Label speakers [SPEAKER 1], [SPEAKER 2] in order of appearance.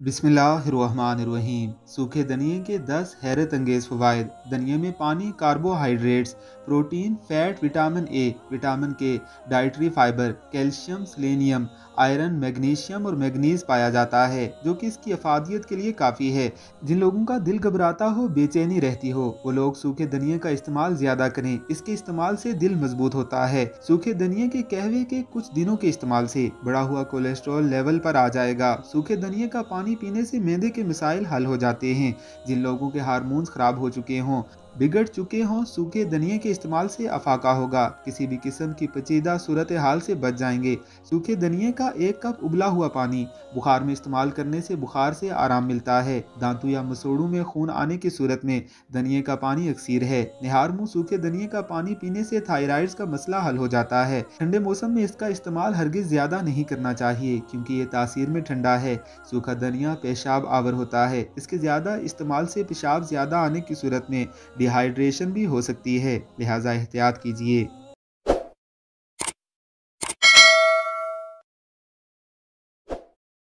[SPEAKER 1] बिस्मिल्लाहिर्रहमानिर्रहीम। सूखे धनिए के 10 हैरत अंगेज़ फ़वाद धनिए में पानी, carbohydrates, protein, fat, vitamin A, vitamin K, dietary fibre, calcium, selenium, iron, magnesium और मैग्नीज पाया जाता है, जो कि इसकी अफादियत के लिए काफ़ी है। जिन लोगों का दिल घबराता हो, बेचैनी रहती हो, वो लोग सूखे धनिए का इस्तेमाल ज़्यादा करें। इसके इस्तेमाल से दिल मज़बूत होता है। सूखे धनिए के कहवे के कुछ दिनों के इस्तेमाल से बढ़ा हुआ कोलेस्ट्रॉल लेवल पर आ जाएगा। सूखे धनिए का पानी पीने से मैदे के मिसाइल हल हो जाते हैं। जिन लोगों के हारमोन्स खराब हो चुके हों बिगड़ चुके हों, सूखे धनिए के इस्तेमाल से अफाका होगा। किसी भी किस्म की पचीदा सूरत हाल से बच जाएँगे। सूखे धनिए का एक कप उबला हुआ पानी। बुखार में इस्तेमाल करने से बुखार से आराम मिलता है। दांतों या मसूड़ों में खून आने की सूरत में धनिए का पानी अक्सर है। निहार मुँह सूखे धनिए का पानी पीने से थायराइड का मसला हल हो जाता है। ठंडे मौसम में इसका इस्तेमाल हरगिज ज़्यादा नहीं करना चाहिए, क्योंकि ये तासीर में ठंडा है। सूखा धनिया पेशाब आवर होता है। इसके ज़्यादा इस्तेमाल से पेशाब ज़्यादा आने की सूरत में डिहाइड्रेशन भी हो सकती है। लिहाजा एहतियात कीजिए।